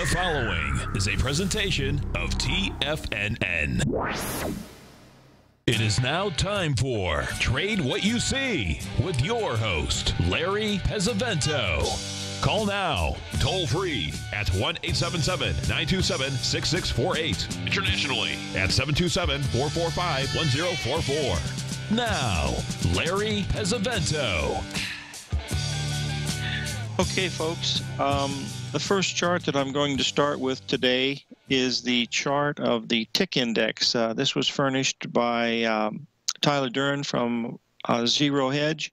The following is a presentation of TFNN. It is now time for Trade What You See with your host, Larry Pesavento. Call now, toll free at 1 877 927 6648. Internationally at 727 445 1044. Now, Larry Pesavento. Okay, folks. Um, the first chart that I'm going to start with today is the chart of the tick index. Uh, this was furnished by um, Tyler Durden from uh, Zero Hedge,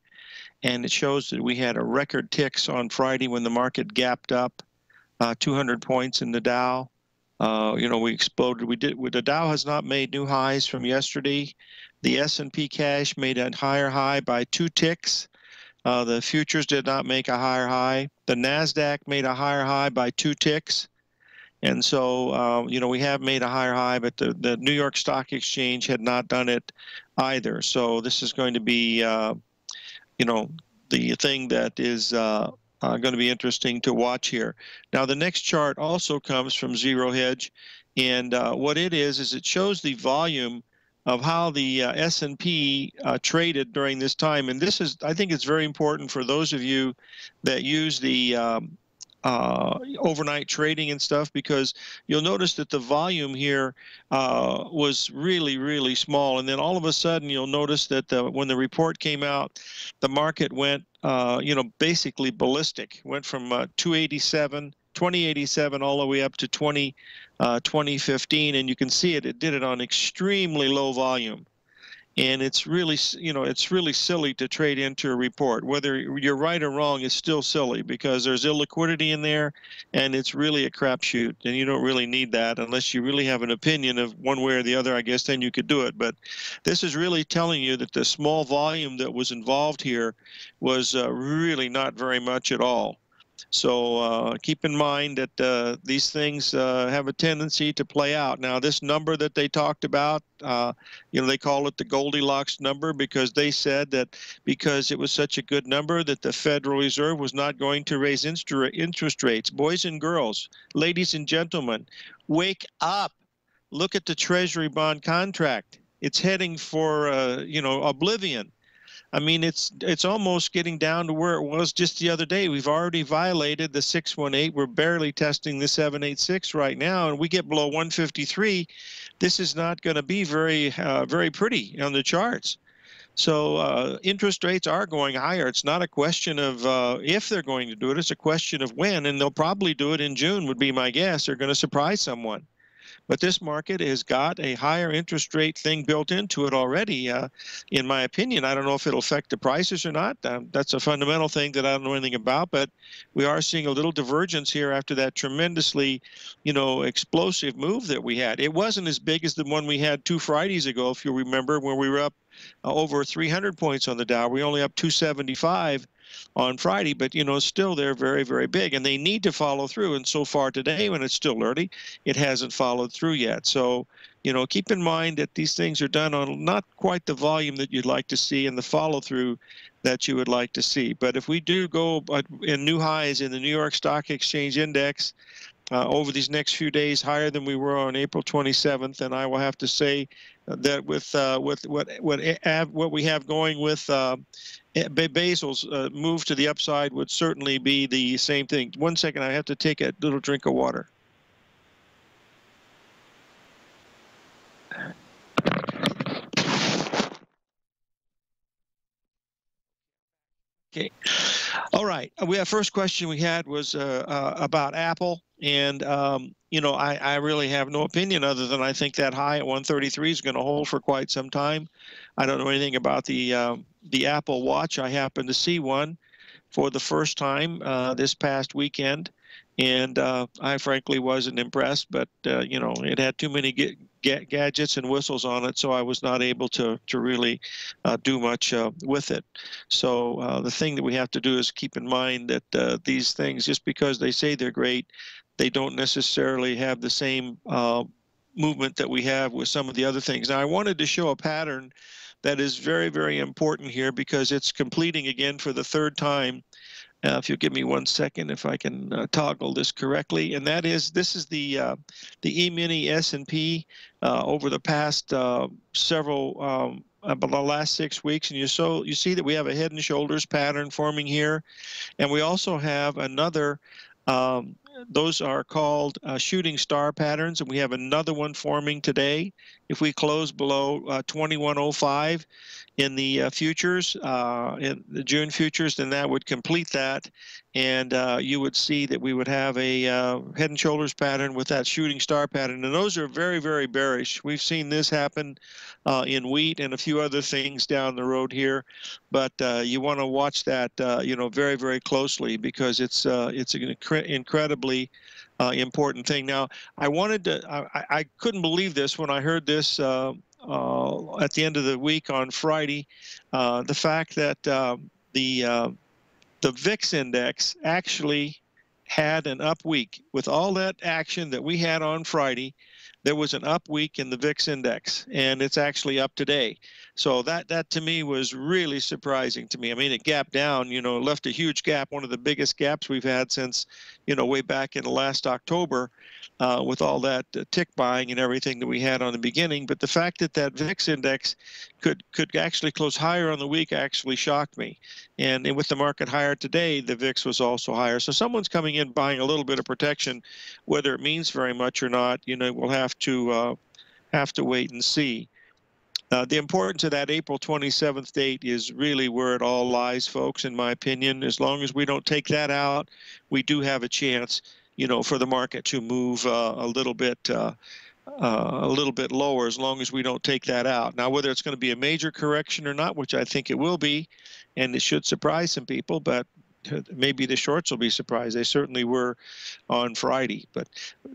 and it shows that we had a record ticks on Friday when the market gapped up uh, 200 points in the Dow. Uh, you know, we exploded. We did. The Dow has not made new highs from yesterday. The S&P cash made a higher high by two ticks. Uh, the futures did not make a higher high. The NASDAQ made a higher high by two ticks. And so, uh, you know, we have made a higher high, but the, the New York Stock Exchange had not done it either. So this is going to be, uh, you know, the thing that is uh, uh, going to be interesting to watch here. Now, the next chart also comes from Zero Hedge. And uh, what it is, is it shows the volume of how the uh, S&P uh, traded during this time. And this is, I think it's very important for those of you that use the um, uh, overnight trading and stuff because you'll notice that the volume here uh, was really, really small. And then all of a sudden, you'll notice that the, when the report came out, the market went, uh, you know, basically ballistic. Went from uh, 287, 2087 all the way up to 20 uh, 2015, and you can see it. It did it on extremely low volume, and it's really, you know, it's really silly to trade into a report. Whether you're right or wrong is still silly because there's illiquidity in there, and it's really a crapshoot. And you don't really need that unless you really have an opinion of one way or the other. I guess then you could do it. But this is really telling you that the small volume that was involved here was uh, really not very much at all. So uh, keep in mind that uh, these things uh, have a tendency to play out. Now, this number that they talked about, uh, you know, they call it the Goldilocks number because they said that because it was such a good number that the Federal Reserve was not going to raise interest rates. Boys and girls, ladies and gentlemen, wake up. Look at the Treasury bond contract. It's heading for, uh, you know, oblivion. I mean, it's it's almost getting down to where it was just the other day. We've already violated the 618. We're barely testing the 786 right now, and we get below 153. This is not going to be very uh, very pretty on the charts. So uh, interest rates are going higher. It's not a question of uh, if they're going to do it. It's a question of when, and they'll probably do it in June. Would be my guess. They're going to surprise someone. But this market has got a higher interest rate thing built into it already. Uh, in my opinion, I don't know if it'll affect the prices or not. Um, that's a fundamental thing that I don't know anything about. But we are seeing a little divergence here after that tremendously, you know, explosive move that we had. It wasn't as big as the one we had two Fridays ago, if you remember, where we were up uh, over 300 points on the Dow. We only up 275 on Friday, but you know, still they're very, very big, and they need to follow through. And so far today, when it's still early, it hasn't followed through yet. So, you know, keep in mind that these things are done on not quite the volume that you'd like to see and the follow through that you would like to see. But if we do go uh, in new highs in the New York Stock Exchange Index, uh, over these next few days higher than we were on April 27th, and I will have to say that with uh, with what what what we have going with uh, Basil's uh, move to the upside would certainly be the same thing. One second, I have to take a little drink of water. Okay. All right. We have first question we had was uh, uh, about Apple, and um, you know I, I really have no opinion other than I think that high at 133 is going to hold for quite some time. I don't know anything about the um, the Apple Watch. I happened to see one for the first time uh, this past weekend, and uh, I frankly wasn't impressed. But uh, you know, it had too many ga ga gadgets and whistles on it, so I was not able to to really uh, do much uh, with it. So uh, the thing that we have to do is keep in mind that uh, these things, just because they say they're great, they don't necessarily have the same movement that we have with some of the other things. Now, I wanted to show a pattern that is very, very important here because it's completing again for the third time Uh, if you'll give me one second, if I can uh, toggle this correctly, and that is this is the uh, the E-mini S&P uh, over the past uh, several um, about the last six weeks, and you so you see that we have a head and shoulders pattern forming here, and we also have another. Um, those are called uh, shooting star patterns, and we have another one forming today. If we close below uh, 2105 in the uh, futures, uh, in the June futures, then that would complete that, and uh, you would see that we would have a uh, head and shoulders pattern with that shooting star pattern, and those are very, very bearish. We've seen this happen in wheat and a few other things down the road here, but you want to watch that, you know, very, very closely because it's it's an incredibly uh, important thing. Now, I wanted to, I, I, couldn't believe this when I heard this uh, uh, at the end of the week on Friday. Uh, the fact that um, the uh, the VIX index actually had an up week with all that action that we had on Friday there was an up week in the VIX index, and it's actually up today. So that that to me was really surprising to me. I mean, it gapped down, you know, left a huge gap, one of the biggest gaps we've had since, you know, way back in last October, uh, with all that uh, tick buying and everything that we had on the beginning. But the fact that that VIX index could could actually close higher on the week actually shocked me. And, and with the market higher today, the VIX was also higher. So someone's coming in buying a little bit of protection, whether it means very much or not. You know, we'll have to uh, have to wait and see. Uh, the importance of that April 27th date is really where it all lies, folks, in my opinion. As long as we don't take that out, we do have a chance you know, for the market to move uh, a little bit. Uh, uh, a little bit lower as long as we don't take that out. Now, whether it's going to be a major correction or not, which I think it will be, and it should surprise some people, but maybe the shorts will be surprised. They certainly were on Friday. But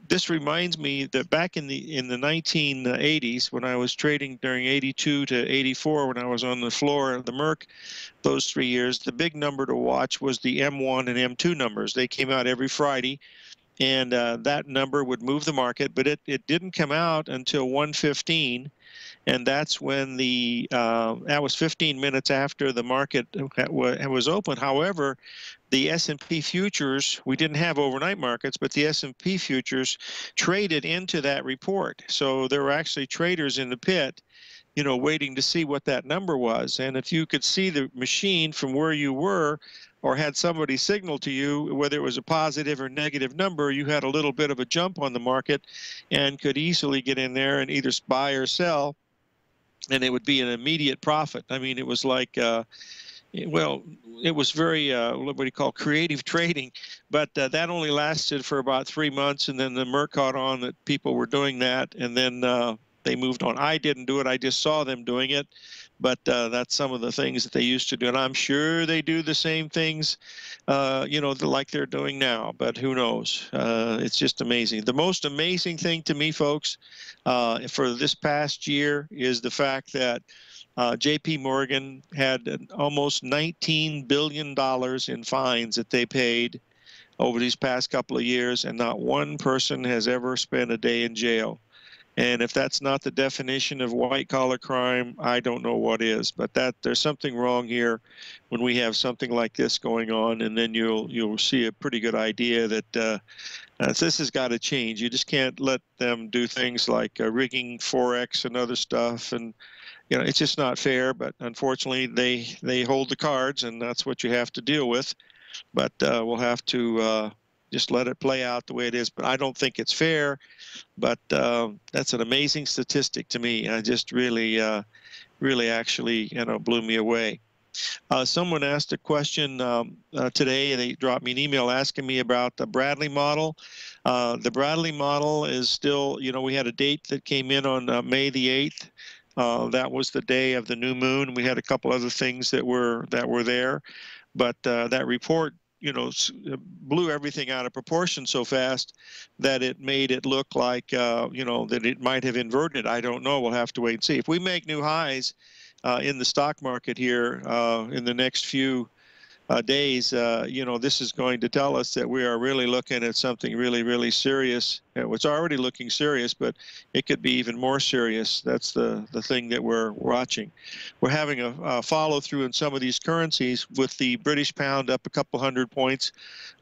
this reminds me that back in the in the 1980s, when I was trading during 82 to 84, when I was on the floor of the Merc, those three years, the big number to watch was the M1 and M2 numbers. They came out every Friday and uh, that number would move the market, but it, it didn't come out until 115, and that's when the uh, that was 15 minutes after the market was open. However, the S&P futures we didn't have overnight markets, but the S&P futures traded into that report. So there were actually traders in the pit you know, waiting to see what that number was. And if you could see the machine from where you were, or had somebody signal to you, whether it was a positive or negative number, you had a little bit of a jump on the market and could easily get in there and either buy or sell, and it would be an immediate profit. I mean, it was like, uh, well, it was very, uh, what do you call, creative trading, but uh, that only lasted for about three months, and then the Merc caught on that people were doing that, and then uh, they moved on. I didn't do it. I just saw them doing it but uh, that's some of the things that they used to do. And I'm sure they do the same things, uh, you know, like they're doing now, but who knows? Uh, it's just amazing. The most amazing thing to me, folks, uh, for this past year is the fact that uh, JP Morgan had almost $19 billion in fines that they paid over these past couple of years, and not one person has ever spent a day in jail. And if that's not the definition of white collar crime, I don't know what is. But that there's something wrong here when we have something like this going on, and then you'll you'll see a pretty good idea that uh, uh, this has got to change. You just can't let them do things like uh, rigging forex and other stuff, and you know it's just not fair. But unfortunately, they they hold the cards, and that's what you have to deal with. But uh, we'll have to uh, just let it play out the way it is. But I don't think it's fair. But uh, that's an amazing statistic to me. I just really, uh, really actually, you know, blew me away. Uh, someone asked a question um, uh, today. They dropped me an email asking me about the Bradley model. Uh, the Bradley model is still, you know, we had a date that came in on uh, May the 8th. Uh, that was the day of the new moon. We had a couple other things that were that were there, but uh, that report you know uh, blew everything out of proportion so fast that it made it look like uh, you know that it might have inverted. I don't know. We'll have to wait and see. If we make new highs uh, in the stock market here uh, in the next few uh, days, uh, you know, this is going to tell us that we are really looking at something really, really serious. It's already looking serious, but it could be even more serious. That's the, the thing that we're watching. We're having a, a follow through in some of these currencies with the British pound up a couple hundred points,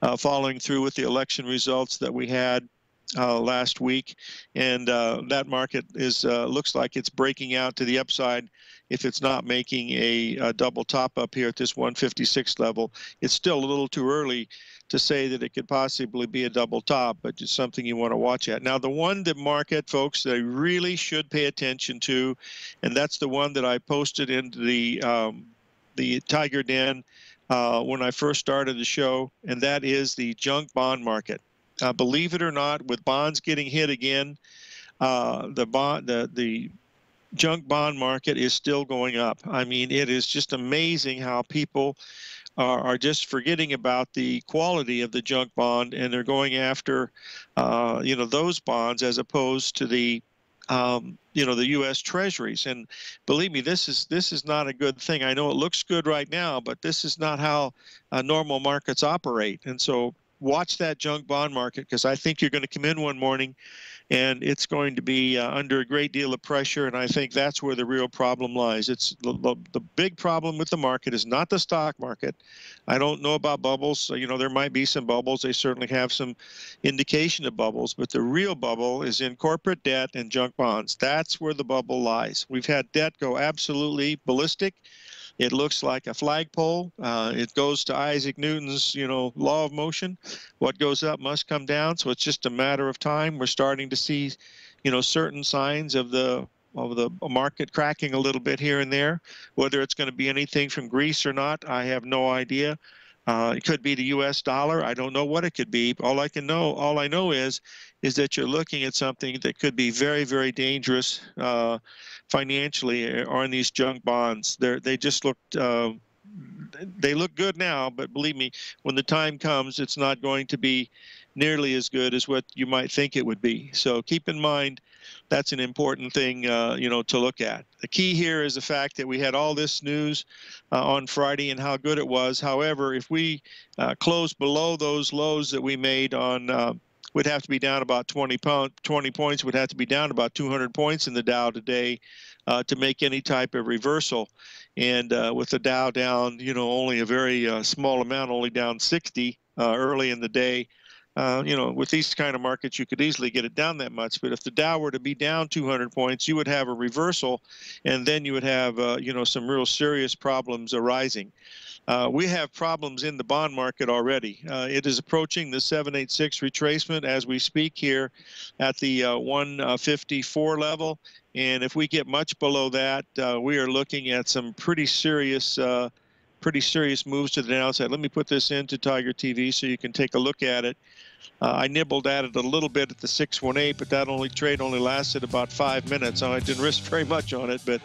uh, following through with the election results that we had uh, last week, and uh, that market is uh, looks like it's breaking out to the upside. If it's not making a, a, double top up here at this 156 level, it's still a little too early to say that it could possibly be a double top, but just something you want to watch at. Now, the one that market folks that really should pay attention to, and that's the one that I posted into the um, the Tiger Den uh, when I first started the show, and that is the junk bond market. Uh, believe it or not, with bonds getting hit again, uh, the bond, the the junk bond market is still going up. I mean, it is just amazing how people are, are just forgetting about the quality of the junk bond and they're going after, uh, you know, those bonds as opposed to the um, you know the U.S. Treasuries. And believe me, this is this is not a good thing. I know it looks good right now, but this is not how uh, normal markets operate. And so watch that junk bond market because I think you're going to come in one morning and it's going to be uh, under a great deal of pressure. And I think that's where the real problem lies. It's the, the, the, big problem with the market is not the stock market. I don't know about bubbles. You know, there might be some bubbles. They certainly have some indication of bubbles, but the real bubble is in corporate debt and junk bonds. That's where the bubble lies. We've had debt go absolutely ballistic. It looks like a flagpole. Uh, it goes to Isaac Newton's, you know, law of motion. What goes up must come down. So it's just a matter of time. We're starting to see, you know, certain signs of the of the market cracking a little bit here and there. Whether it's going to be anything from Greece or not, I have no idea. Uh, it could be the U.S. dollar. I don't know what it could be. All I can know, all I know is, is that you're looking at something that could be very, very dangerous uh, financially on uh, these junk bonds. They they just looked. Uh, they look good now, but believe me, when the time comes, it's not going to be nearly as good as what you might think it would be. So keep in mind that's an important thing, uh, you know, to look at. The key here is the fact that we had all this news uh, on Friday and how good it was. However, if we uh, close below those lows that we made on uh, would have to be down about 20, pound, 20 points, would have to be down about 200 points in the Dow today uh, to make any type of reversal. And uh, with the Dow down, you know, only a very uh, small amount, only down 60 uh, early in the day. Uh, you know, with these kind of markets, you could easily get it down that much. But if the Dow were to be down 200 points, you would have a reversal, and then you would have, uh, you know, some real serious problems arising. Uh, we have problems in the bond market already. Uh, it is approaching the 786 retracement as we speak here at the uh, 154 level. And if we get much below that, we are looking at some pretty serious pretty serious moves to the downside. Let me put this into Tiger TV so you can take a look at it. Uh, I nibbled at it a little bit at the 618, but that only trade only lasted about five minutes. I didn't risk very much on it, but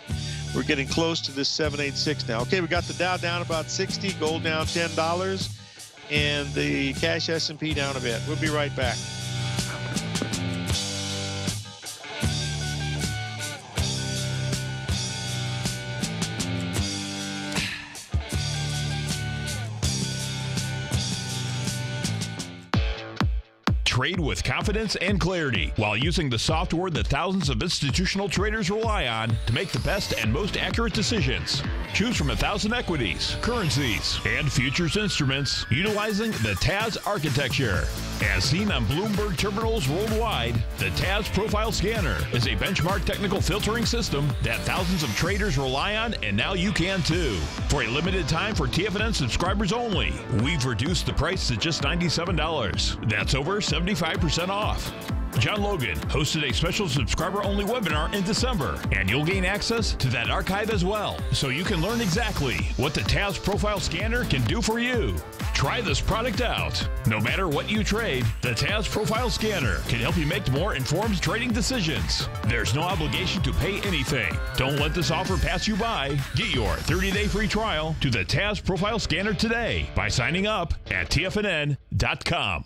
we're getting close to this 786 now. Okay, we got the Dow down about 60, gold down $10, and the cash S&P down a bit. We'll be right back. Trade with confidence and clarity while using the software that thousands of institutional traders rely on to make the best and most accurate decisions. Choose from a thousand equities, currencies, and futures instruments utilizing the TAS architecture. As seen on Bloomberg terminals worldwide, the TAS Profile Scanner is a benchmark technical filtering system that thousands of traders rely on, and now you can too. For a limited time for TFNN subscribers only, we've reduced the price to just $97. That's over 75% off. John Logan hosted a special subscriber only webinar in December, and you'll gain access to that archive as well, so you can learn exactly what the TAS Profile Scanner can do for you. Try this product out. No matter what you trade, the TAS Profile Scanner can help you make more informed trading decisions. There's no obligation to pay anything. Don't let this offer pass you by. Get your 30 day free trial to the TAS Profile Scanner today by signing up at TFNN.com.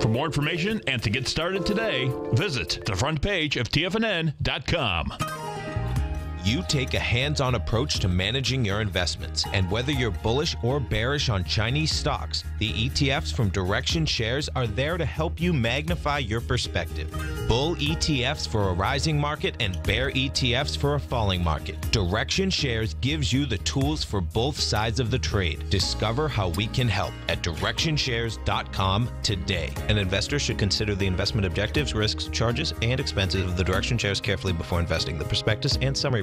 For more information and to get started today, visit the front page of TFNN.com. You take a hands on approach to managing your investments, and whether you're bullish or bearish on Chinese stocks, the ETFs from Direxion Shares are there to help you magnify your perspective. Bull ETFs for a rising market and bear ETFs for a falling market. Direxion Shares gives you the tools for both sides of the trade. Discover how we can help at direxionshares.com today. An investor should consider the investment objectives, risks, charges, and expenses of the Direxion Shares carefully before investing. The prospectus and summary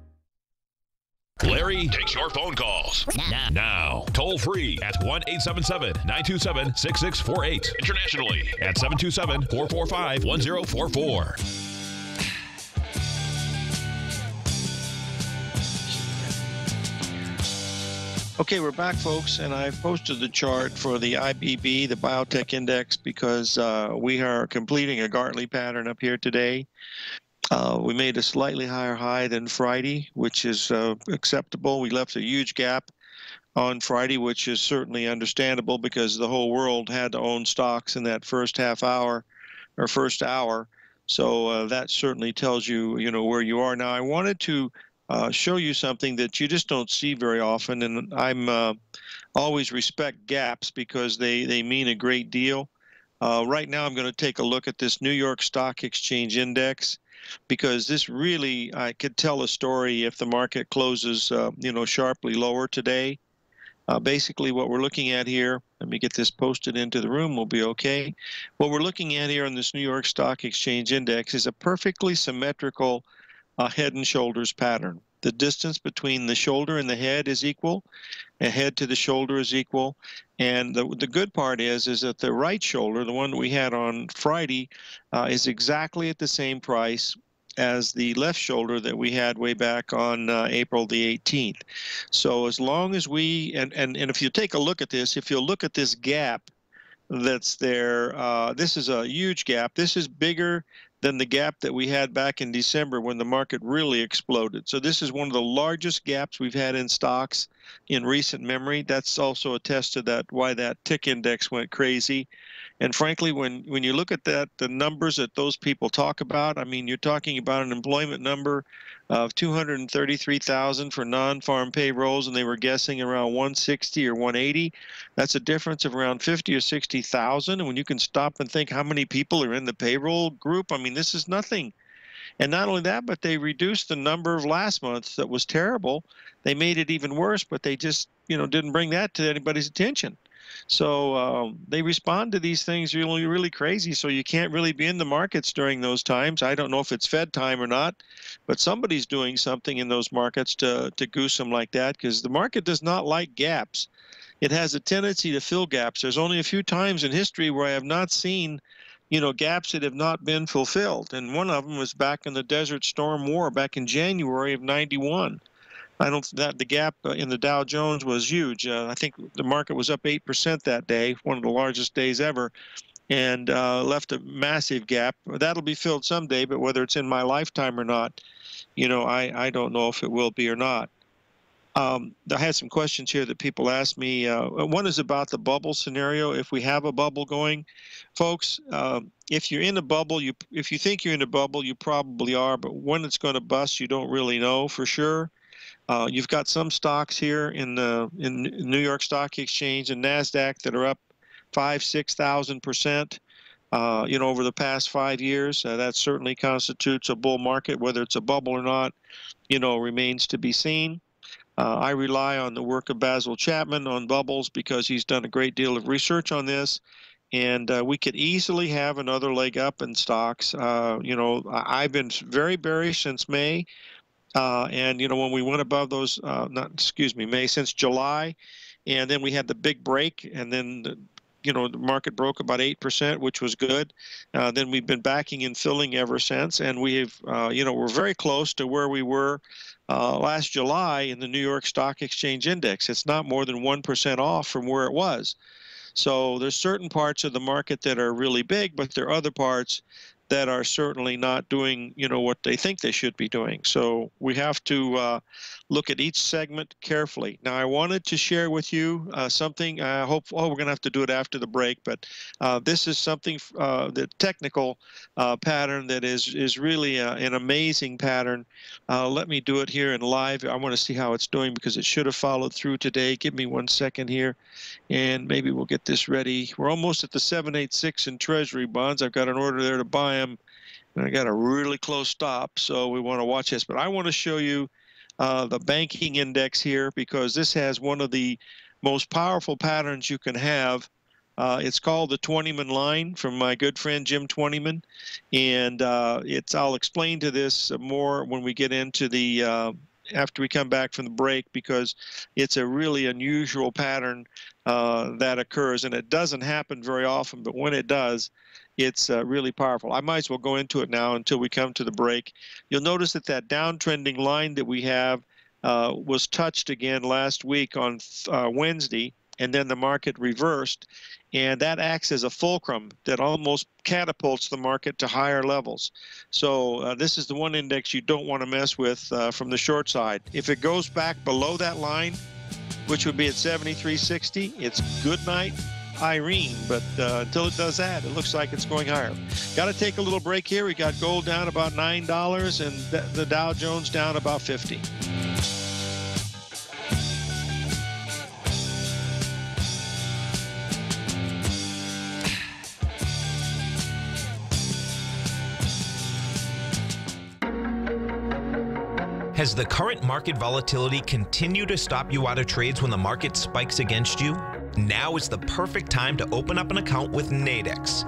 Larry takes your phone calls now. now. Toll free at 1 877 927 6648. Internationally at 727 445 1044. Okay, we're back, folks, and I've posted the chart for the IBB, the Biotech Index, because uh, we are completing a Gartley pattern up here today. Uh, we made a slightly higher high than Friday, which is uh, acceptable. We left a huge gap on Friday, which is certainly understandable because the whole world had to own stocks in that first half hour or first hour. So uh, that certainly tells you, you know, where you are. Now, I wanted to uh, show you something that you just don't see very often, and I'm uh, always respect gaps because they they mean a great deal. Uh, right now, I'm going to take a look at this New York Stock Exchange Index because this really I could tell a story if the market closes, uh, you know, sharply lower today. Uh, basically, what we're looking at here, let me get this posted into the room, we'll be okay. What we're looking at here on this New York Stock Exchange Index is a perfectly symmetrical uh, head and shoulders pattern. The distance between the shoulder and the head is equal, head to the shoulder is equal, and the, the good part is is that the right shoulder, the one that we had on Friday, uh, is exactly at the same price as the left shoulder that we had way back on uh, April the 18th. So as long as we and, and and if you take a look at this, if you look at this gap that's there, uh, this is a huge gap. This is bigger than the gap that we had back in December when the market really exploded. So this is one of the largest gaps we've had in stocks in recent memory. That's also a test to that why that tick index went crazy. And frankly, when when you look at that, the numbers that those people talk about, I mean, you're talking about an employment number of 233,000 for non-farm payrolls, and they were guessing around 160 or 180. That's a difference of around 50 or 60,000. And when you can stop and think how many people are in the payroll group, I mean, this is nothing. And not only that, but they reduced the number of last month that was terrible. They made it even worse, but they just, you know, didn't bring that to anybody's attention. So um, they respond to these things really, really crazy. So you can't really be in the markets during those times. I don't know if it's Fed time or not, but somebody's doing something in those markets to, to goose them like that because the market does not like gaps. It has a tendency to fill gaps. There's only a few times in history where I have not seen you know, gaps that have not been fulfilled. And one of them was back in the Desert Storm War back in January of 91. I don't that the gap uh, in the Dow Jones was huge. Uh, I think the market was up eight percent that day, one of the largest days ever, and uh, left a massive gap. That'll be filled someday, but whether it's in my lifetime or not, you know, I I don't know if it will be or not. Um, I had some questions here that people asked me. Uh, one is about the bubble scenario. If we have a bubble going, folks, uh, if you're in a bubble, you if you think you're in a bubble, you probably are. But when it's going to bust, you don't really know for sure. Uh, you've got some stocks here in the in New York Stock Exchange and Nasdaq that are up five, six thousand percent. Uh, you know, over the past five years, uh, that certainly constitutes a bull market. Whether it's a bubble or not, you know, remains to be seen. Uh, I rely on the work of Basil Chapman on bubbles because he's done a great deal of research on this and uh, we could easily have another leg up in stocks. Uh, you know, I've been very bearish since May. Uh, and you know when we went above those, uh, not excuse me, May since July, and then we had the big break, and then the, you know the market broke about eight percent, which was good. Uh, then we've been backing and filling ever since, and we've uh, you know we're very close to where we were uh, last July in the New York Stock Exchange Index. It's not more than one percent off from where it was. So there's certain parts of the market that are really big, but there are other parts that are certainly not doing you know what they think they should be doing. So we have to uh, look at each segment carefully. Now I wanted to share with you uh, something. I hope oh we're going to have to do it after the break, but uh, this is something uh, the technical uh, pattern that is is really uh, an amazing pattern. let me do it here in live. I want to see how it's doing because it should have followed through today. Give me one second here, and maybe we'll get this ready. We're almost at the 786 in Treasury bonds. I've got an order there to buy And I got a really close stop, so we want to watch this. But I want to show you uh, the banking index here because this has one of the most powerful patterns you can have. Uh, it's called the Twentyman line from my good friend Jim Twentyman, and uh, it's. I'll explain to this more when we get into the uh, after we come back from the break because it's a really unusual pattern uh, that occurs, and it doesn't happen very often. But when it does, it's uh, really powerful. I might as well go into it now until we come to the break. You'll notice that that downtrending line that we have uh, was touched again last week on uh, Wednesday, and then the market reversed. And that acts as a fulcrum that almost catapults the market to higher levels. So, uh, this is the one index you don't want to mess with uh, from the short side. If it goes back below that line, which would be at 73.60, it's good night Irene, but uh, until it does that, it looks like it's going higher. Got to take a little break here. We got gold down about nine dollars, and the Dow Jones down about fifty. Has the current market volatility continued to stop you out of trades when the market spikes against you? Now is the perfect time to open up an account with Nadex.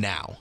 now.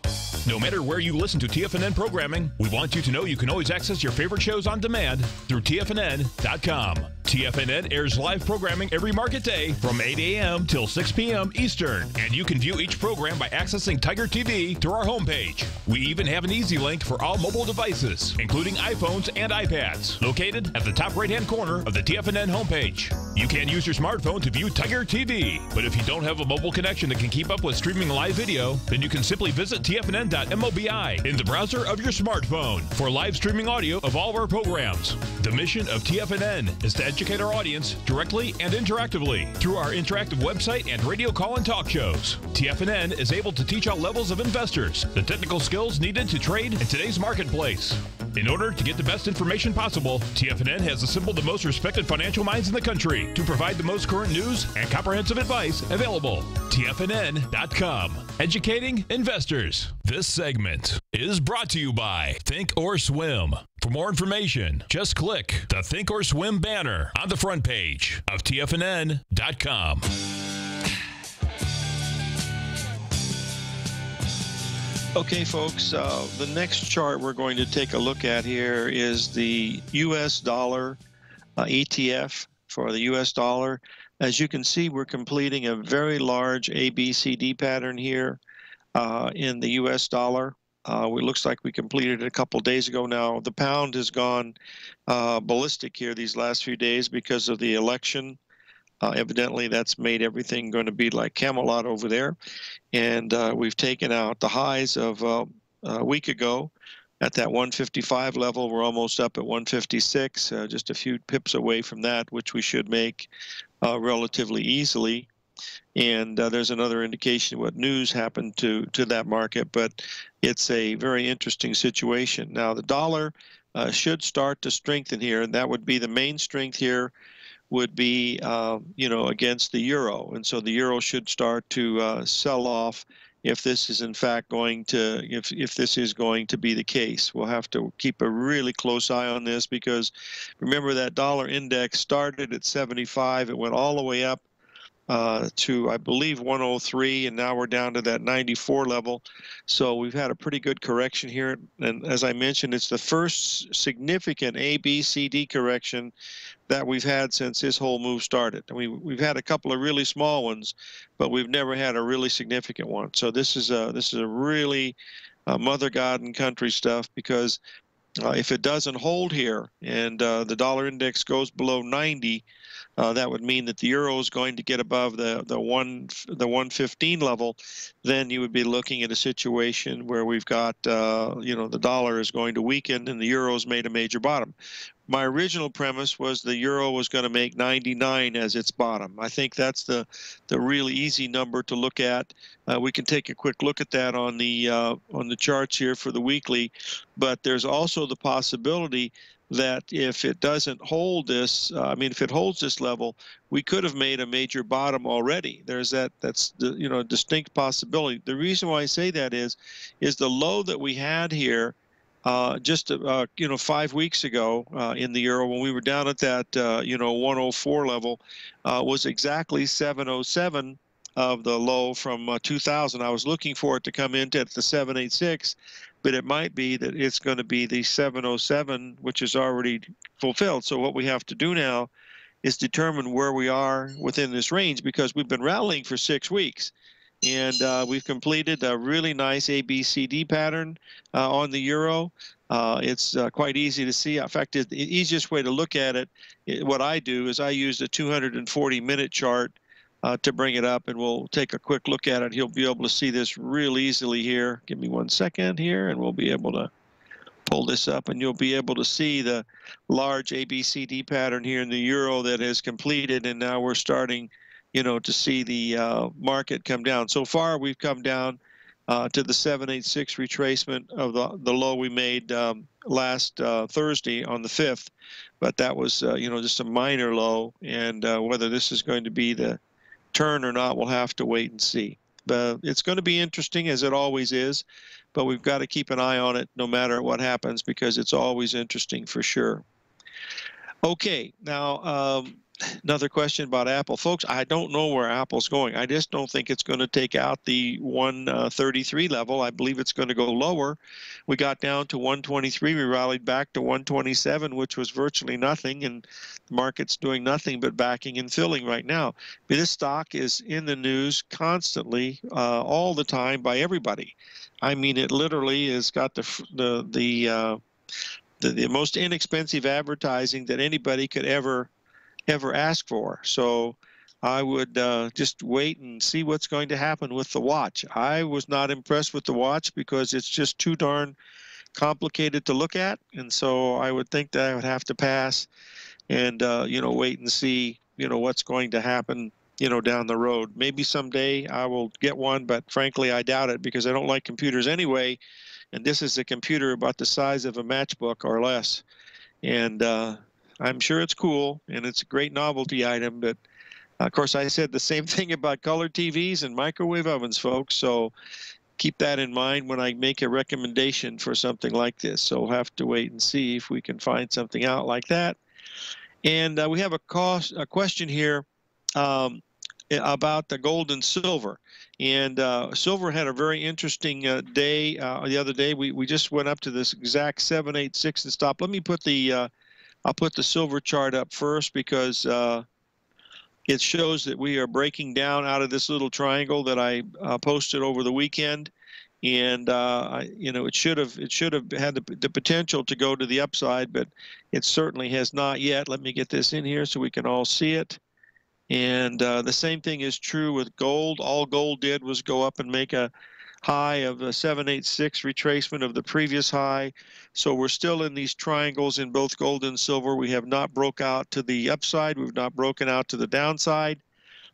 No matter where you listen to TFNN programming, we want you to know you can always access your favorite shows on demand through TFNN.com. TFNN airs live programming every market day from 8 a.m. till 6 p.m. Eastern, and you can view each program by accessing Tiger TV through our homepage. We even have an easy link for all mobile devices, including iPhones and iPads, located at the top right-hand corner of the TFNN homepage. You can use your smartphone to view Tiger TV, but if you don't have a mobile connection that can keep up with streaming live video, then you can simply visit TFNN.mobi in the browser of your smartphone for live streaming audio of all of our programs. The mission of TFNN is to educate our audience directly and interactively through our interactive website and radio call and talk shows. TFNN is able to teach all levels of investors the technical skills needed to trade in today's marketplace. In order to get the best information possible, TFNN has assembled the most respected financial minds in the country to provide the most current news and comprehensive advice available. TFNN.com, educating investors. This segment is brought to you by Think or Swim. For more information, just click the Think or Swim banner on the front page of TFNN.com. Okay, folks, uh, the next chart we're going to take a look at here is the US dollar uh, ETF for the US dollar. As you can see, we're completing a very large ABCD pattern here uh, in the US dollar. Uh, it looks like we completed it a couple days ago now. The pound has gone uh, ballistic here these last few days because of the election. Uh, evidently, that's made everything going to be like Camelot over there. And uh, we've taken out the highs of uh, a week ago at that 155 level. We're almost up at 156, uh, just a few pips away from that, which we should make uh, relatively easily. And uh, there's another indication what news happened to, to that market, but it's a very interesting situation. Now, the dollar should start to strengthen here, and that would be the main strength here would be, uh, you know, against the euro, and so the euro should start to uh, sell off if this is in fact going to if if this is going to be the case. We'll have to keep a really close eye on this because remember that dollar index started at 75, it went all the way up uh, to I believe 103, and now we're down to that 94 level. So we've had a pretty good correction here, and as I mentioned, it's the first significant A, B, C, D correction that we've had since this whole move started. Mean, we've had a couple of really small ones, but we've never had a really significant one. So this is a this is a really uh, mother god and country stuff because uh, if it doesn't hold here and uh, the dollar index goes below 90, uh, that would mean that the euro is going to get above the the one the 115 level. Then you would be looking at a situation where we've got uh, you know the dollar is going to weaken and the euro's made a major bottom. My original premise was the euro was going to make 99 as its bottom. I think that's the the really easy number to look at. Uh, we can take a quick look at that on the uh, on the charts here for the weekly, but there's also the possibility that if it doesn't hold this, uh, I mean, if it holds this level, we could have made a major bottom already. There's that, that's the, you know, distinct possibility. The reason why I say that is, is the low that we had here uh, just uh, you know five weeks ago uh, in the euro when we were down at that uh, you know 104 level uh, was exactly 707 of the low from uh, 2000. I was looking for it to come into at the 786, but it might be that it's going to be the 707, which is already fulfilled. So what we have to do now is determine where we are within this range because we've been rallying for six weeks. And uh, we've completed a really nice ABCD pattern uh, on the euro. Uh, it's uh, quite easy to see. In fact, the easiest way to look at it, what I do is I use a 240 minute chart uh, to bring it up, and we'll take a quick look at it. He'll be able to see this real easily here. Give me one second here, and we'll be able to pull this up, and you'll be able to see the large ABCD pattern here in the euro that is completed, and now we're starting, you know, to see the uh, market come down. So far, we've come down uh, to the 786 retracement of the, the low we made um, last uh, Thursday on the 5th, but that was, uh, you know, just a minor low, and uh, whether this is going to be the turn or not, we'll have to wait and see. But it's going to be interesting, as it always is, but we've got to keep an eye on it no matter what happens because it's always interesting for sure. Okay, now um, another question about Apple. Folks, I don't know where Apple's going. I just don't think it's going to take out the 133 level. I believe it's going to go lower. We got down to 123. We rallied back to 127, which was virtually nothing, and the market's doing nothing but backing and filling right now. But this stock is in the news constantly, uh, all the time by everybody. I mean, it literally has got the the the, uh, the the most inexpensive advertising that anybody could ever ever ask for. So I would uh, just wait and see what's going to happen with the watch. I was not impressed with the watch because it's just too darn complicated to look at, and so I would think that I would have to pass and uh, you know wait and see you know what's going to happen you know down the road. Maybe someday I will get one, but frankly I doubt it because I don't like computers anyway, and this is a computer about the size of a matchbook or less, and uh, I'm sure it's cool and it's a great novelty item, but uh, of course, I said the same thing about color TVs and microwave ovens, folks. So keep that in mind when I make a recommendation for something like this. So we'll have to wait and see if we can find something out like that. And uh, we have a, cost, a question here um, about the gold and silver. And uh, silver had a very interesting uh, day uh, the other day. We, we just went up to this exact 786 and stop. Let me put the uh, I'll put the silver chart up first because uh, it shows that we are breaking down out of this little triangle that I uh, posted over the weekend. And uh, you know, it should have it should have had the, the potential to go to the upside, but it certainly has not yet. Let me get this in here so we can all see it. And uh, the same thing is true with gold. All gold did was go up and make a high of a 786 retracement of the previous high. So we're still in these triangles in both gold and silver. We have not broke out to the upside. We've not broken out to the downside.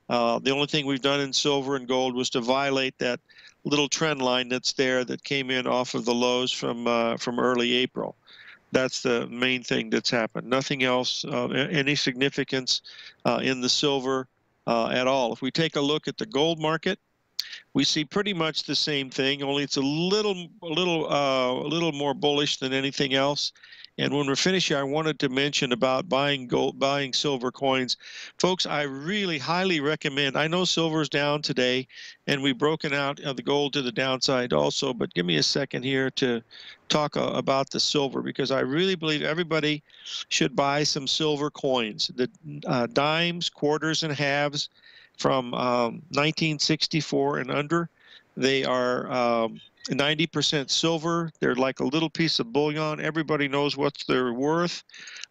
Uh, the only thing we've done in silver and gold was to violate that little trend line that's there that came in off of the lows from uh, from early April. That's the main thing that's happened. Nothing else, uh, any significance uh, in the silver uh, at all. If we take a look at the gold market, we see pretty much the same thing, only it's a little, a little, uh, a little more bullish than anything else. And when we're finished here, I wanted to mention about buying gold, buying silver coins. Folks, I really highly recommend. I know silver's down today, and we've broken out the gold to the downside also. But give me a second here to talk uh, about the silver because I really believe everybody should buy some silver coins, the uh, dimes, quarters, and halves from um, 1964 and under. They are um, 90% silver. They're like a little piece of bullion. Everybody knows what they're worth.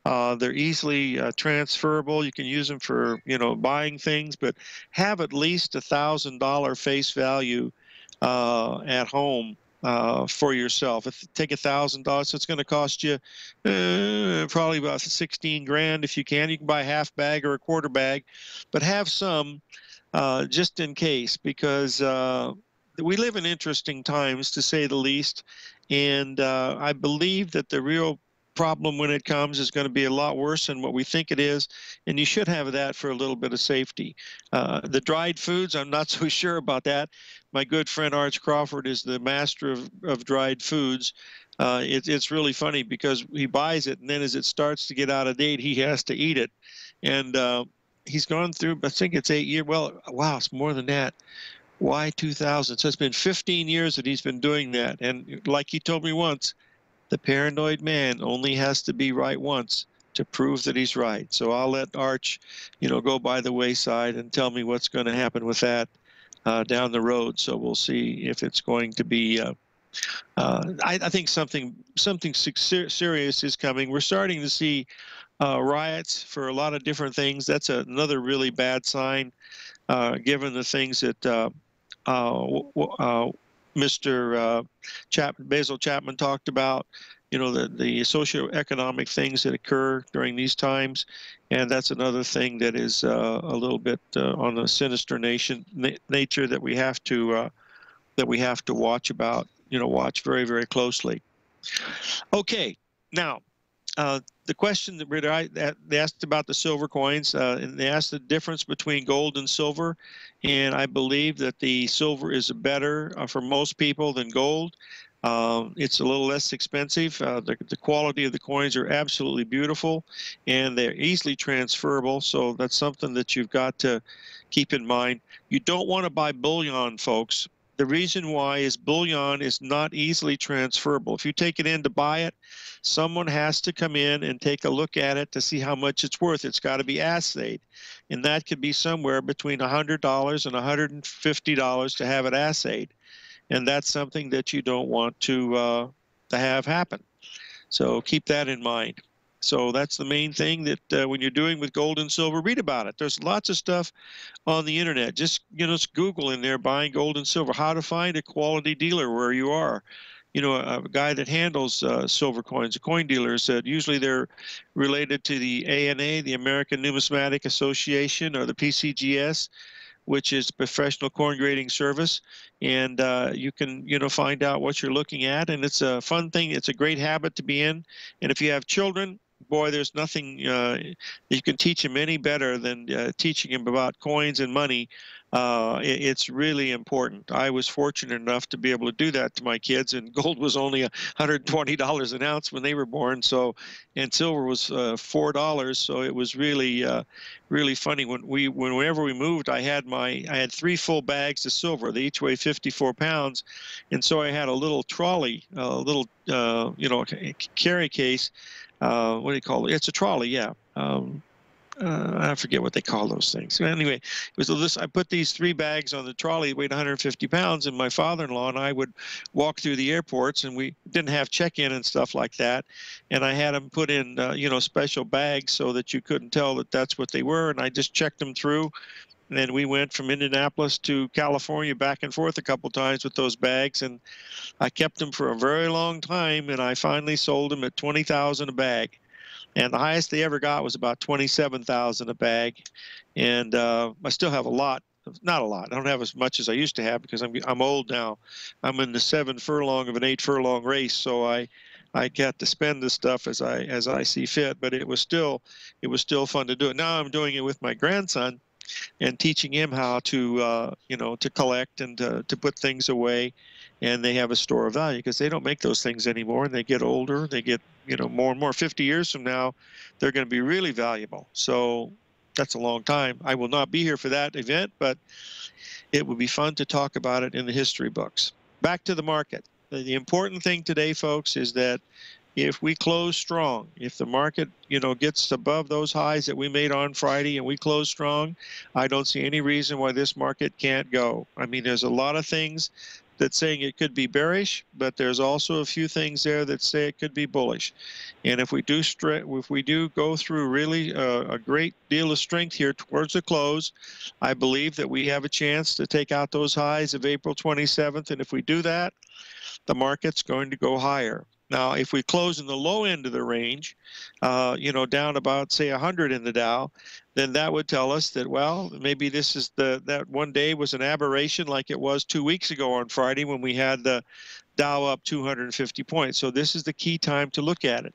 Uh, they're easily uh, transferable. You can use them for you know buying things, but have at least a thousand dollar face value uh, at home uh, for yourself. If take a thousand dollars, it's going to cost you uh, probably about 16 grand if you can. You can buy a half bag or a quarter bag, but have some uh, just in case because we live in interesting times, to say the least. And uh, I believe that the real problem when it comes is going to be a lot worse than what we think it is, and you should have that for a little bit of safety. Uh, the dried foods, I'm not so sure about that. My good friend Arch Crawford is the master of, of dried foods. Uh, it, it's really funny because he buys it, and then as it starts to get out of date, he has to eat it. And uh, he's gone through, I think it's eight years. Well, wow, it's more than that. Why 2000? So it's been 15 years that he's been doing that. And like he told me once, the paranoid man only has to be right once to prove that he's right. So I'll let Arch, you know, go by the wayside and tell me what's going to happen with that uh, down the road. So we'll see if it's going to be. Uh, uh, I, I, think something something serious is coming. We're starting to see uh, riots for a lot of different things. That's another really bad sign, uh, given the things that uh, Mr. Uh, Basil Chapman talked about, you know, the, the socioeconomic things that occur during these times. And that's another thing that is uh, a little bit uh, on the sinister nation na- nature that we have to uh, that we have to watch about, you know, watch very, very closely. Okay, now uh, the question that they asked about the silver coins, uh, and they asked the difference between gold and silver, and I believe that the silver is better uh, for most people than gold. Uh, it's a little less expensive. Uh, the, the quality of the coins are absolutely beautiful, and they're easily transferable. So that's something that you've got to keep in mind. You don't want to buy bullion, folks. The reason why is bullion is not easily transferable. If you take it in to buy it, someone has to come in and take a look at it to see how much it's worth. It's got to be assayed. And that could be somewhere between $100 and $150 to have it assayed. And that's something that you don't want to, uh, to have happen. So keep that in mind. So that's the main thing that uh, when you're doing with gold and silver, read about it. There's lots of stuff on the internet. Just you know, just Google in there buying gold and silver. How to find a quality dealer where you are. You know, a, a guy that handles uh, silver coins, a coin dealer, said usually they're related to the ANA, the American Numismatic Association, or the PCGS which is professional coin grading service and uh, you can you know find out what you're looking at and it's a fun thing it's a great habit to be in and if you have children boy, there's nothing uh, you can teach him any better than uh, teaching him about coins and money. Uh, it, it's really important. I was fortunate enough to be able to do that to my kids, and gold was only $120 an ounce when they were born. So, and silver was uh, four dollars. So it was really, uh, really funny when we, whenever we moved, I had my, I had three full bags of silver. They each weigh 54 pounds, and so I had a little trolley, a little, uh, you know, carry case uh, what do you call it? It's a trolley, yeah. Um, uh, I forget what they call those things. Anyway, it was this. I put these three bags on the trolley, weighed 150 pounds, and my father-in-law and I would walk through the airports, and we didn't have check-in and stuff like that, and I had them put in, uh, you know, special bags so that you couldn't tell that that's what they were, and I just checked them through, and then we went from Indianapolis to California back and forth a couple times with those bags, and I kept them for a very long time, and I finally sold them at twenty thousand a bag, and the highest they ever got was about twenty-seven thousand a bag, and uh, I still have a lot. Not a lot. I don't have as much as I used to have because I'm I'm old now. I'm in the seven furlong of an eight furlong race, so I I got to spend the stuff as I as I see fit. But it was still it was still fun to do it. Now I'm doing it with my grandson and teaching him how to uh, you know to collect and to, to put things away and they have a store of value because they don't make those things anymore and they get older they get you know more and more. 50 years from now they're going to be really valuable. So that's a long time. I will not be here for that event but it would be fun to talk about it in the history books. Back to the market. The important thing today folks is that if we close strong, if the market, you know, gets above those highs that we made on Friday and we close strong, I don't see any reason why this market can't go. I mean, there's a lot of things that saying it could be bearish, but there's also a few things there that say it could be bullish. And if we do if we do go through really a, a, great deal of strength here towards the close, I believe that we have a chance to take out those highs of April 27th. And if we do that, the market's going to go higher. Now, if we close in the low end of the range, uh, you know, down about say 100 in the Dow, then that would tell us that well, maybe this is the that one day was an aberration, like it was two weeks ago on Friday when we had the Dow up 250 points. So this is the key time to look at it.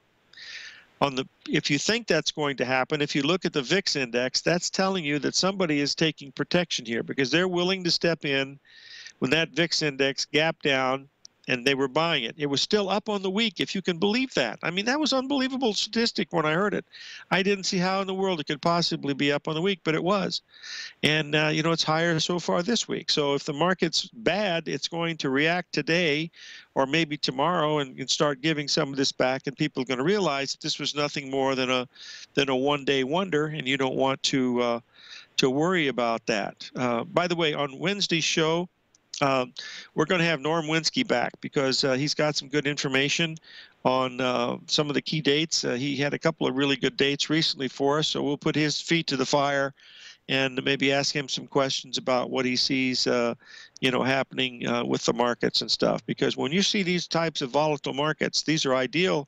On the if you think that's going to happen, if you look at the VIX index, that's telling you that somebody is taking protection here because they're willing to step in when that VIX index gap down and they were buying it. It was still up on the week, if you can believe that. I mean, that was unbelievable statistic when I heard it. I didn't see how in the world it could possibly be up on the week, but it was. And, uh, you know, it's higher so far this week. So if the market's bad, it's going to react today or maybe tomorrow and, and start giving some of this back, and people are going to realize that this was nothing more than a than a one-day wonder, and you don't want to uh, to worry about that. Uh, by the way, on Wednesday's show, um, we're going to have Norm Winski back because uh, he's got some good information on uh, some of the key dates. Uh, he had a couple of really good dates recently for us, so we'll put his feet to the fire and maybe ask him some questions about what he sees, uh, you know, happening uh, with the markets and stuff. Because when you see these types of volatile markets, these are ideal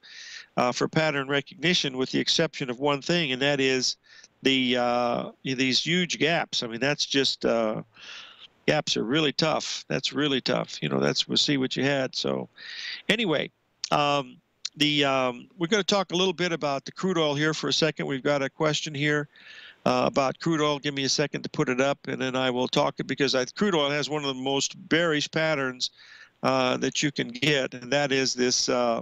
uh, for pattern recognition, with the exception of one thing, and that is the these huge gaps. I mean, that's just gaps are really tough. That's really tough. You know, that's we'll see what you had. So, anyway, um, the um, we're going to talk a little bit about the crude oil here for a second. We've got a question here uh, about crude oil. Give me a second to put it up, and then I will talk it because I, crude oil has one of the most bearish patterns uh, that you can get, and that is this uh,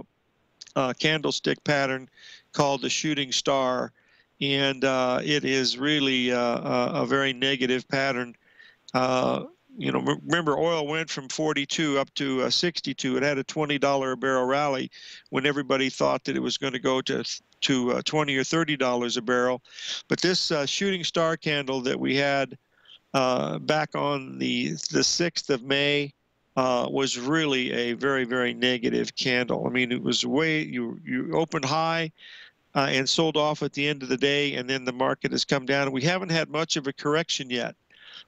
uh candlestick pattern called the shooting star, and uh, it is really uh, a very negative pattern. Uh, you know, remember oil went from 42 up to uh, 62. It had a $20 a barrel rally when everybody thought that it was going to go to to uh, 20 or 30 dollars a barrel. But this uh, shooting star candle that we had uh, back on the the 6th of May uh, was really a very very negative candle. I mean, it was way you you opened high. And sold off at the end of the day, and then the market has come down. We haven't had much of a correction yet.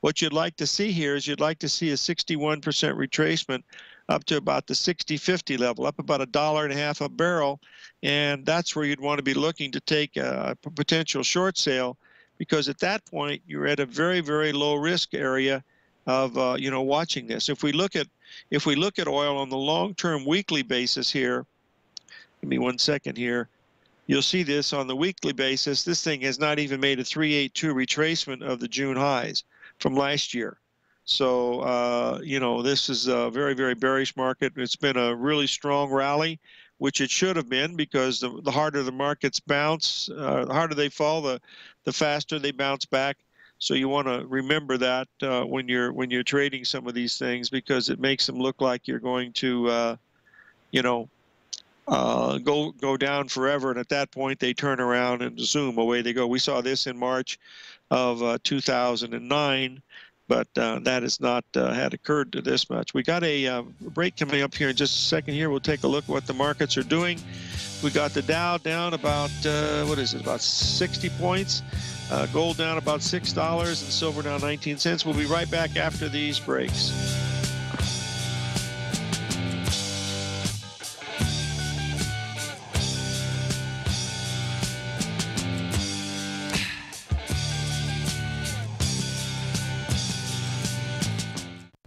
What you'd like to see here is you'd like to see a 61% retracement up to about the 60-50 level, up about a dollar and a half a barrel, and that's where you'd want to be looking to take a potential short sale, because at that point you're at a very very low risk area of uh, you know watching this. If we look at if we look at oil on the long-term weekly basis here, give me one second here. You'll see this on the weekly basis. This thing has not even made a 382 retracement of the June highs from last year. So, uh, you know, this is a very, very bearish market. It's been a really strong rally, which it should have been because the, the harder the markets bounce, uh, the harder they fall, the, the faster they bounce back. So you want to remember that uh, when you're when you're trading some of these things because it makes them look like you're going to, uh, you know, uh, go go down forever, and at that point they turn around and zoom away they go. We saw this in March of uh, 2009, but uh, that has not uh, had occurred to this much. We got a uh, break coming up here in just a second. Here we'll take a look at what the markets are doing. We got the Dow down about uh, what is it? About 60 points. gold down about six dollars and silver down 19 cents. We'll be right back after these breaks.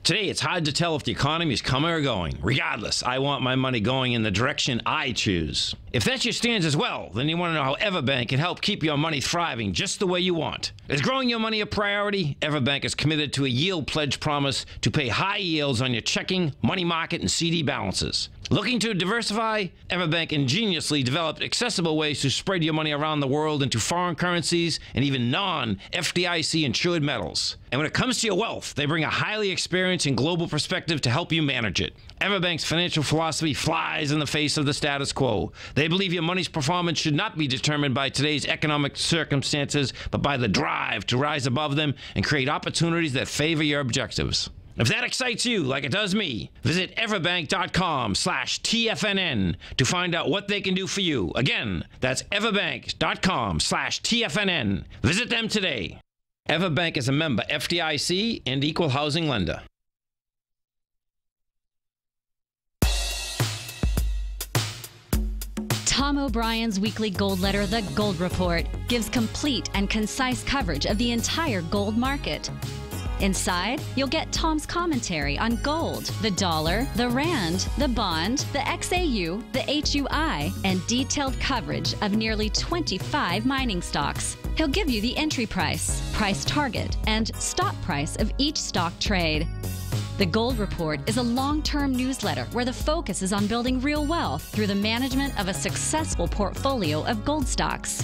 Today, it's hard to tell if the economy is coming or going. Regardless, I want my money going in the direction I choose. If that's your stance as well, then you want to know how Everbank can help keep your money thriving just the way you want. Is growing your money a priority? Everbank is committed to a yield pledge promise to pay high yields on your checking, money market, and CD balances. Looking to diversify? Everbank ingeniously developed accessible ways to spread your money around the world into foreign currencies and even non FDIC insured metals. And when it comes to your wealth, they bring a highly experienced and global perspective to help you manage it. Everbank's financial philosophy flies in the face of the status quo. They believe your money's performance should not be determined by today's economic circumstances, but by the drive to rise above them and create opportunities that favor your objectives. If that excites you like it does me, visit everbank.com slash TFNN to find out what they can do for you. Again, that's everbank.com slash TFNN. Visit them today. Everbank is a member FDIC and equal housing lender. Tom O'Brien's weekly gold letter, The Gold Report, gives complete and concise coverage of the entire gold market. Inside, you'll get Tom's commentary on gold, the dollar, the rand, the bond, the XAU, the HUI, and detailed coverage of nearly 25 mining stocks. He'll give you the entry price, price target, and stop price of each stock trade. The Gold Report is a long term newsletter where the focus is on building real wealth through the management of a successful portfolio of gold stocks.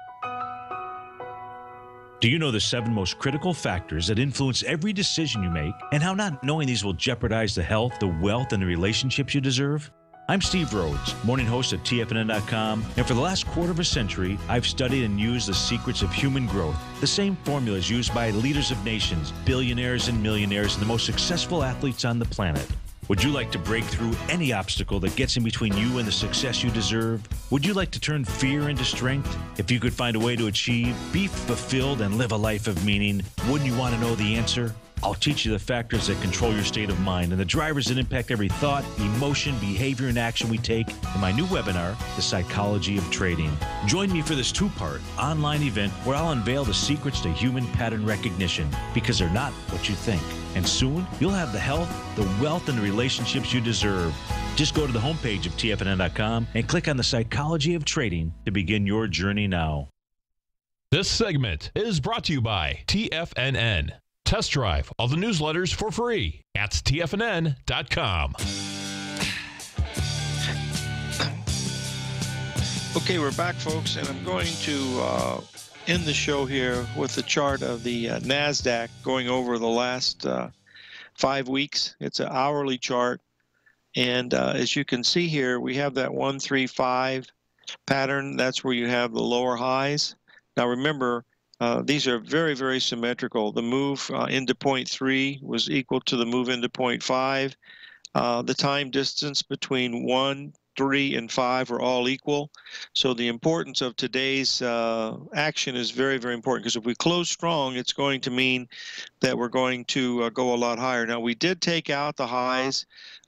Do you know the seven most critical factors that influence every decision you make and how not knowing these will jeopardize the health, the wealth, and the relationships you deserve? I'm Steve Rhodes, morning host of TFNN.com, and for the last quarter of a century, I've studied and used the secrets of human growth, the same formulas used by leaders of nations, billionaires and millionaires, and the most successful athletes on the planet. Would you like to break through any obstacle that gets in between you and the success you deserve? Would you like to turn fear into strength? If you could find a way to achieve, be fulfilled, and live a life of meaning, wouldn't you want to know the answer? I'll teach you the factors that control your state of mind and the drivers that impact every thought, emotion, behavior, and action we take in my new webinar, The Psychology of Trading. Join me for this two part online event where I'll unveil the secrets to human pattern recognition because they're not what you think. And soon, you'll have the health, the wealth, and the relationships you deserve. Just go to the homepage of TFNN.com and click on the Psychology of Trading to begin your journey now. This segment is brought to you by TFNN. Test drive all the newsletters for free at tfnn.com. Okay, we're back, folks, and I'm going to uh, end the show here with the chart of the uh, NASDAQ going over the last uh, five weeks. It's an hourly chart. And uh, as you can see here, we have that 135 pattern. That's where you have the lower highs. Now, remember, uh, these are very, very symmetrical. The move uh, into point three was equal to the move into point five. Uh, the time distance between one three, and five are all equal. So the importance of today's uh, action is very, very important because if we close strong, it's going to mean that we're going to uh, go a lot higher. Now, we did take out the highs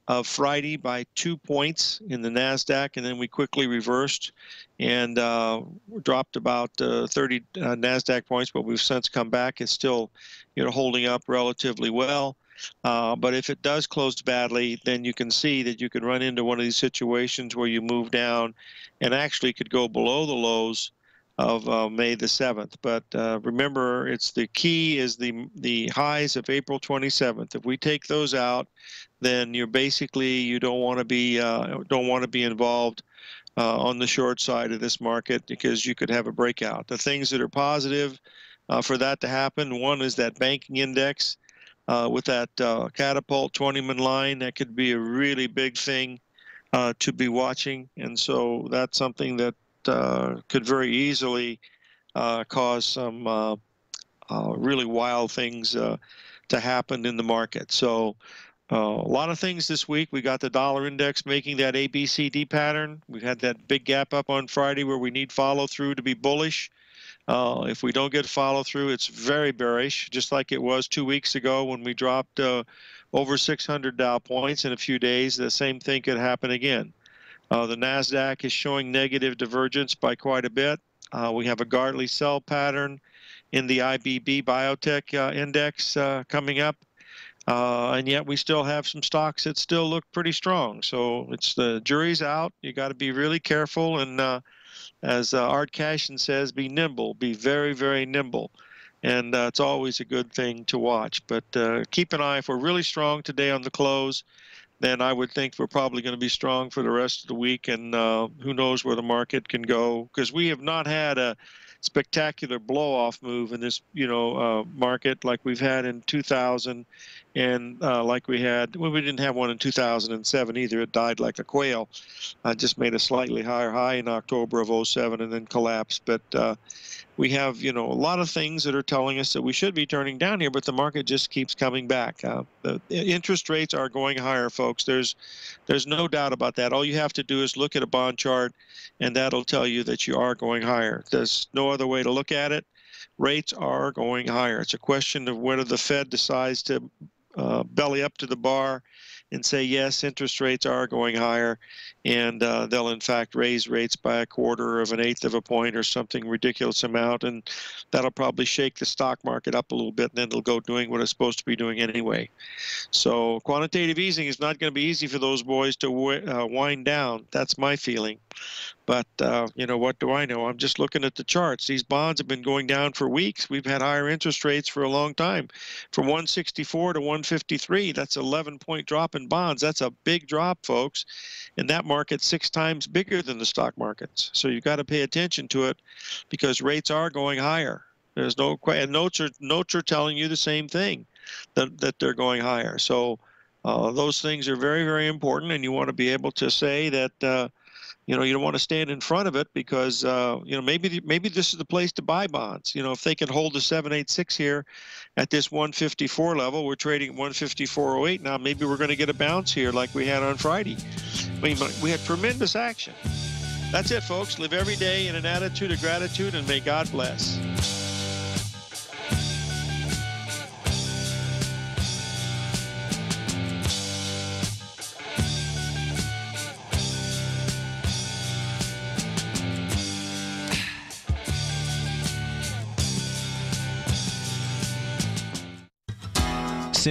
of Friday by two points in the NASDAQ, and then we quickly reversed and uh, dropped about uh, 30 uh, NASDAQ points, but we've since come back. It's still, you know, holding up relatively well. Uh, but if it does close badly, then you can see that you could run into one of these situations where you move down and actually could go below the lows of uh, May the 7th. But uh, remember, it's the key is the the highs of April 27th. If we take those out, then you're basically you don't want to be uh, don't want to be involved uh, on the short side of this market because you could have a breakout. The things that are positive uh, for that to happen, one is that banking index uh, with that catapult 20-man line. That could be a really big thing to be watching, and so that's something that uh, could very easily uh, cause some uh, really wild things to happen in the market. So uh, a lot of things this week. We got the dollar index making that ABCD pattern. We had that big gap up on Friday where we need follow through to be bullish. Uh, if we don't get follow through, it's very bearish, just like it was two weeks ago when we dropped uh, over 600 Dow points in a few days. The same thing could happen again. Uh, the NASDAQ is showing negative divergence by quite a bit. Uh, we have a Gartley sell pattern in the IBB biotech uh, index uh, coming up. And yet we still have some stocks that still look pretty strong. So it's the jury's out. You got to be really careful. And uh, as Art Cashin says, be nimble, be very, very nimble. And it's always a good thing to watch. But keep an eye if we're really strong today on the close then I would think we're probably going to be strong for the rest of the week. And uh, who knows where the market can go because we have not had a spectacular blow off move in this, you know, uh, market like we've had in 2000 and uh, like we had, well, we didn't have one in 2007 either. It died like a quail. I just made a slightly higher high in October of 07 and then collapsed. But uh, we have, you know, a lot of things that are telling us that we should be turning down here, but the market just keeps coming back. Uh, the interest rates are going higher, folks. There's, there's no doubt about that. All you have to do is look at a bond chart, and that'll tell you that you are going higher. There's no other way to look at it rates are going higher. It's a question of whether the Fed decides to uh, belly up to the bar and say, yes, interest rates are going higher, and uh, they'll in fact raise rates by a quarter of an eighth of a point or something ridiculous amount, and that'll probably shake the stock market up a little bit, and then it'll go doing what it's supposed to be doing anyway. So quantitative easing is not going to be easy for those boys to uh, wind down. That's my feeling. But uh, you know what do I know? I'm just looking at the charts. These bonds have been going down for weeks. We've had higher interest rates for a long time, from 164 to 153. That's 11 point drop in bonds. That's a big drop, folks, and that market's six times bigger than the stock markets. So you've got to pay attention to it, because rates are going higher. There's no and notes are notes are telling you the same thing, that that they're going higher. So. Uh, those things are very, very important, and you want to be able to say that uh, you know you don't want to stand in front of it because uh, you know maybe maybe this is the place to buy bonds you know if they can hold the 786 here at this 154 level we're trading at 154.08 now maybe we're going to get a bounce here like we had on friday mean, we had tremendous action. That's it folks. Live every day in an attitude of gratitude and may god bless